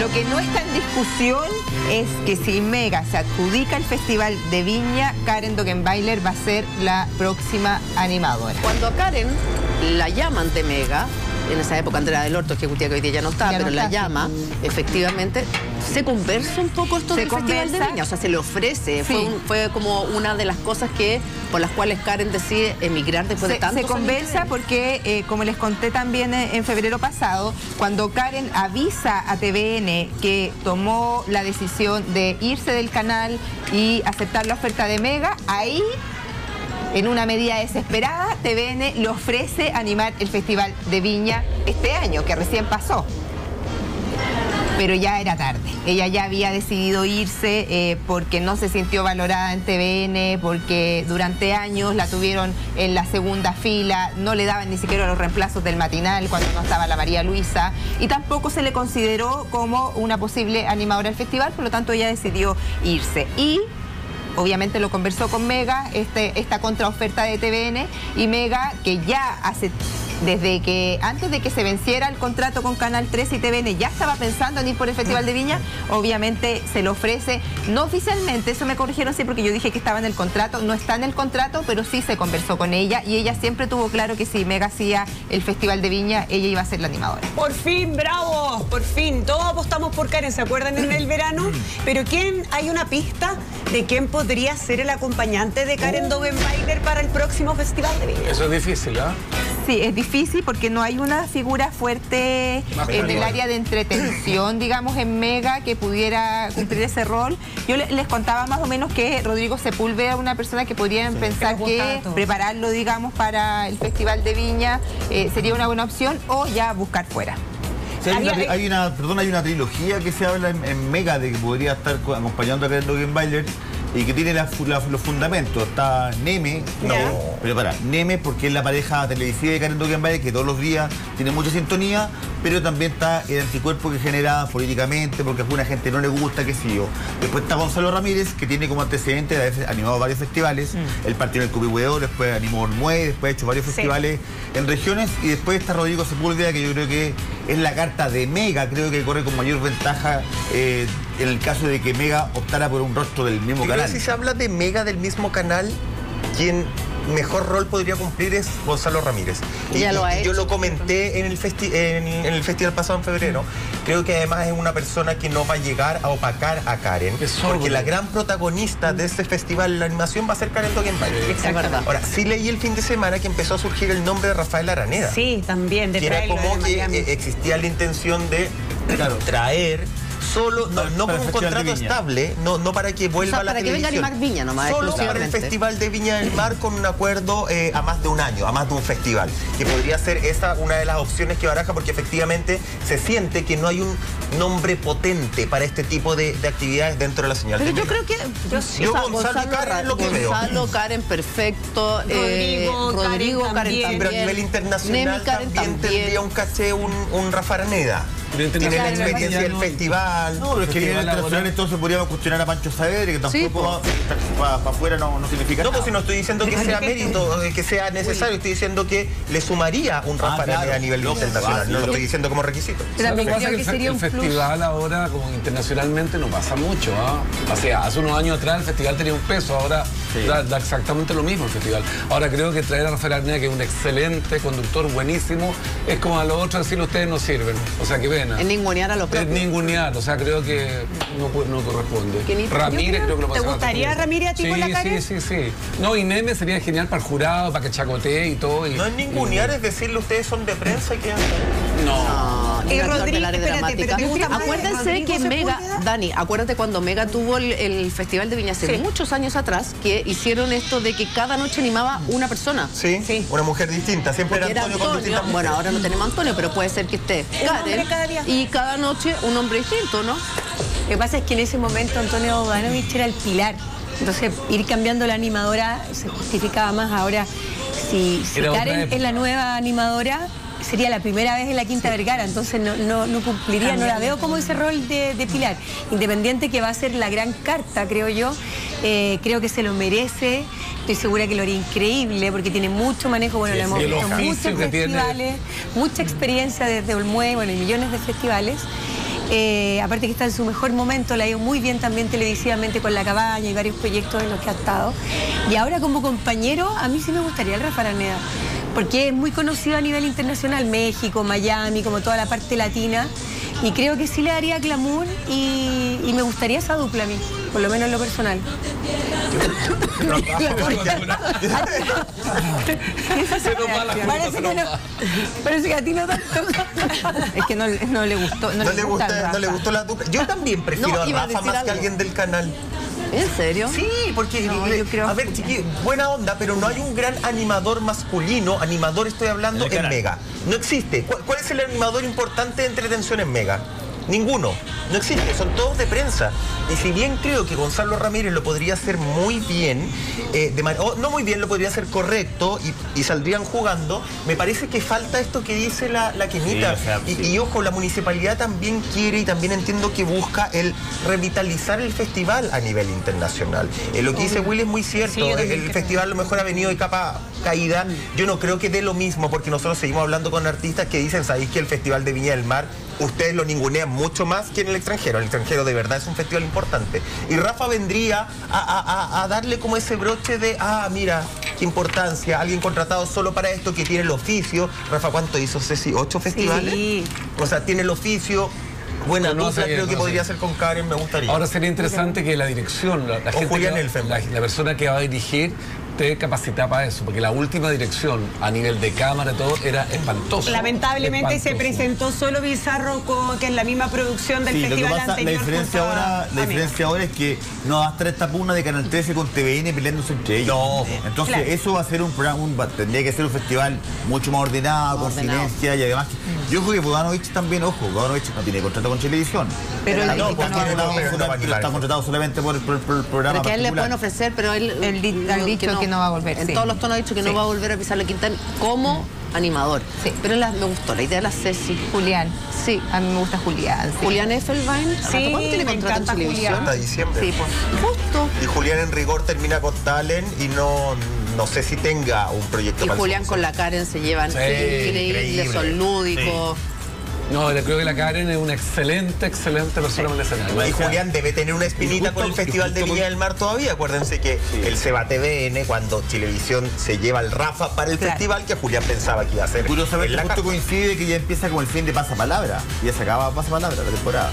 Lo que no está en discusión es que si Mega se adjudica el Festival de Viña, Karen Dogenbailer va a ser la próxima animadora. Cuando a Karen la llaman de Mega, en esa época Andrea del Orto, ejecutiva que hoy día ya no está, Ya no pero la llama, efectivamente, se conversa un poco esto Se del Festival de conversa. Viña, o sea, se le ofrece. Fue, Sí. un- fue como una de las cosas que por las cuales Karen decide emigrar después de Se, tantos se conversa porque, eh, como les conté también en, en febrero pasado, cuando Karen avisa a TVN que tomó la decisión de irse del canal y aceptar la oferta de Mega, ahí, en una medida desesperada, TVN le ofrece animar el Festival de Viña este año, que recién pasó. Pero ya era tarde. Ella ya había decidido irse eh, porque no se sintió valorada en TVN, porque durante años la tuvieron en la segunda fila, no le daban ni siquiera los reemplazos del matinal cuando no estaba la María Luisa, y tampoco se le consideró como una posible animadora del festival, por lo tanto ella decidió irse. Y obviamente lo conversó con Mega, este, esta contraoferta de TVN, y Mega, que ya hace, desde que, antes de que se venciera el contrato con Canal 13 y TVN, ya estaba pensando en ir por el Festival de Viña, obviamente se lo ofrece, no oficialmente, eso me corrigieron sí porque yo dije que estaba en el contrato, no está en el contrato, pero sí se conversó con ella, y ella siempre tuvo claro que si Mega hacía el Festival de Viña, ella iba a ser la animadora. Por fin, bravo, por fin. Todos apostamos por Karen, ¿se acuerdan en el verano? Pero ¿quién, hay una pista de quién podría ser el acompañante de Karen Dogenbailer para el próximo Festival de Viña? Eso es difícil, ¿ah? Sí, es difícil porque no hay una figura fuerte Más en el área de entretención, digamos, en Mega que pudiera cumplir ese rol. Yo le- les contaba más o menos que Rodrigo Sepúlveda una persona que podrían pensar que prepararlo, digamos, para el Festival de Viña eh, sería una buena opción o ya buscar fuera. Sí, hay, una, Había- hay una- perdón, hay una trilogía que se habla en, en Mega de que podría estar co- acompañando a Karen Dogenbailer y que tiene la fu- la- los fundamentos. Está Neme, no, pero para, Neme porque es la pareja televisiva de Karen Dogenbailer que todos los días tiene mucha sintonía, pero también está el anticuerpo que genera políticamente porque a alguna gente no le gusta, qué sé yo. Después está Gonzalo Ramírez que tiene como antecedente de haber animado varios festivales, Mm. el partido en el Cupihuedo, después animó Ormue, después ha hecho varios Sí. festivales en regiones y después está Rodrigo Sepúlveda que yo creo que es la carta de Mega, creo que corre con mayor ventaja eh, en el caso de que Mega optara por un rostro del mismo canal. si se habla de Mega del mismo canal, quien mejor rol podría cumplir es Gonzalo Ramírez. Y ya lo ha Yo hecho. lo comenté en el, festi- en, en el festival pasado en febrero. Creo que además es una persona que no va a llegar a opacar a Karen. Porque la gran protagonista de este festival de la animación va a ser Karen verdad. Ahora, sí leí el fin de semana que empezó a surgir el nombre de Rafael Araneda. Sí, también, de que era como de que Miami. eh, existía la intención de traer solo, no, Para- no para con un contrato estable, no, no para que vuelva O sea, a la para que venga televisión. Limac Viña nomás, Solo para el. Festival de Viña del Mar con un acuerdo eh, a más de un año, a más de un festival. Que podría ser esa una de las opciones que baraja porque efectivamente se siente que no hay un nombre potente para este tipo de, de actividades dentro de la señal. Pero de yo creo que Yo, Gonzalo y Karen, lo que veo. Gonzalo, Karen, perfecto. eh, Rodrigo, Karen Rodrigo, Karen también. también. Pero a nivel internacional Nemi, Karen también, tendría un caché un, un Rafa Araneda. Tiene la experiencia del no- festival. No, pero es que a nivel Festival internacional ahora. entonces podríamos cuestionar a Pancho Saavedra, que tampoco para afuera no, no significa No, nada. pues si no estoy diciendo que sea mérito, eh, que sea necesario, estoy diciendo que le sumaría un Rafa Ah. Araneda a nivel internacional, ah, no lo estoy diciendo como requisito. Pero ¿Sabes lo también que pasa? creo Que el sería el un festival ahora, como internacionalmente, no pasa mucho. ¿ah? O sea, hace unos años atrás el festival tenía un peso, ahora da, da exactamente lo mismo el festival. Ahora creo que traer a Rafael Arnea, que es un excelente conductor, buenísimo, es como a los otros decir ustedes no sirven. O sea, que ven. En ningunear a los Es propios. ningunear, o sea, creo que no, pu- no corresponde. Ramírez creo- creo que lo ¿te gustaría. Ramírez a ti sí, con la Karen? Sí, sí, sí. No, y Neme sería genial para el jurado, para que chacotee y todo. y- No es ningunear, es decirle ustedes son de prensa y que No. No, Eh, un actor Rodrigo, del área espérate, dramática. pero ¿te gusta más Acuérdense Rodrigo que Mega? Dani, acuérdate cuando Mega tuvo el, el Festival de Viña hace Sí. muchos años atrás, que hicieron esto de que cada noche animaba una persona. Sí, Sí. una mujer distinta, siempre era era Antonio, con distintas bueno, ahora no tenemos a Antonio, pero puede ser que esté Karen, cada día. y cada noche un hombre distinto, ¿no? Lo que pasa es que en ese momento Antonio Bodanovich era el pilar. Entonces, ir cambiando la animadora se justificaba más. Ahora, si, si Karen es la nueva animadora, sería la primera vez en la Quinta Vergara, entonces no, no, no cumpliría, no la veo como ese rol de, de pilar. Independiente que va a ser la gran carta, creo yo, eh, creo que se lo merece. Estoy segura que lo haría increíble porque tiene mucho manejo, bueno, Sí, lo hemos visto en muchos tiene. festivales, mucha experiencia desde Olmué, bueno, y millones de festivales. Eh, aparte que está en su mejor momento, la ha ido muy bien también televisivamente con La Cabaña y varios proyectos en los que ha estado. Y ahora como compañero, a mí sí me gustaría el Rafa Araneda, porque es muy conocido a nivel internacional, México, Miami, como toda la parte latina. Y creo que sí le daría glamour y, y me gustaría esa dupla a mí, por lo menos en lo personal. Parece se que, que a ti no tanto. Es que no, no le gustó. No, No le, gusta no le gustó la dupla. Yo también prefiero No, a Rafa más que algo. a alguien del canal. ¿En serio? Sí, porque No, le- yo creo a ver, chiqui, buena onda, pero no hay un gran animador masculino, animador estoy hablando En. Mega. No existe. ¿Cuál, cuál es el animador importante de entretención en Mega? Ninguno. No existe, son todos de prensa. Y si bien creo que Gonzalo Ramírez lo podría hacer muy bien, eh, de o no muy bien, lo podría hacer correcto y, y saldrían jugando, me parece que falta esto que dice la, la Quinita. Sí, o sea, y, sí. y ojo, la municipalidad también quiere y también entiendo que busca el revitalizar el festival a nivel internacional. Eh, lo que dice Will es muy cierto. Sí, también el creo. festival a lo mejor ha venido de capa caída. Yo no creo que dé lo mismo porque nosotros seguimos hablando con artistas que dicen, sabéis que el Festival de Viña del Mar ustedes lo ningunean mucho más que en el extranjero. El extranjero de verdad es un festival importante. Y Rafa vendría a, a- a- a darle como ese broche de, ah, mira, qué importancia, alguien contratado solo para esto que tiene el oficio. Rafa, ¿cuánto hizo Ceci? ¿Ocho festivales? Sí. O sea, tiene el oficio. Buena dupla, bien, creo que podría ser con Karen, me gustaría. Ahora sería interesante que la dirección, la, la gente Julián que va- Elfenbein. la, la persona que va a dirigir esté capacitada para eso, porque la última dirección a nivel de cámara y todo era espantoso. Lamentablemente se presentó solo Bizarro con, que es la misma producción del Sí, lo que la diferencia a- ahora, la diferencia ahora es que no va a estar esta pugna de Canal 13 con TVN peleándose entre ellos. No. Entonces Claro. eso va a ser un programa, un- tendría que ser un festival mucho más ordenado, con Ordenado. silencia y además. que- Yo creo que Bodanovich también, ojo, Bodanovich no tiene contrato con televisión. Pero Está el- no, no, no está contratado solamente por, por- por el programa Pero que a él le pueden ofrecer, pero él, Él di- ha dicho que no va a volver, En sí. todos los tonos ha dicho que no va a volver a pisar la quinta como animador. Sí. Pero la- me gustó la idea de la Ceci. Julián. Sí. A mí me gusta Julián. sí. Julián Effelbein. Sí, ¿Cuánto tiene me contrato en encanta televisión? Julián. Hasta diciembre. Sí, pues. Justo. Y Julián en rigor termina con Talent y no, no sé si tenga un proyecto Y para Julián con la Karen se llevan Sí, increíbles, increíble. son lúdicos. No, creo que la Karen es una excelente, excelente persona en el escenario. Y Julián debe tener una espinita con el Festival de Viña del Mar todavía. Acuérdense que el Seba TVN, cuando Chilevisión se lleva al Rafa para el Claro. festival, que Julián pensaba que iba a ser. Curiosamente justo casa. coincide que ya empieza como el fin de pasapalabra. Ya se acaba pasapalabra la temporada.